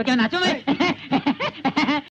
तो क्या नाचो मैं